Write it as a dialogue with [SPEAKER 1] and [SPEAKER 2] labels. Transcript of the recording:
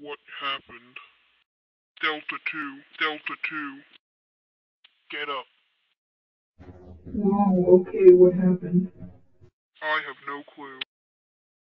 [SPEAKER 1] What happened? Delta 2, Delta 2. Get up.
[SPEAKER 2] Wow, okay, what happened?
[SPEAKER 1] I have no clue.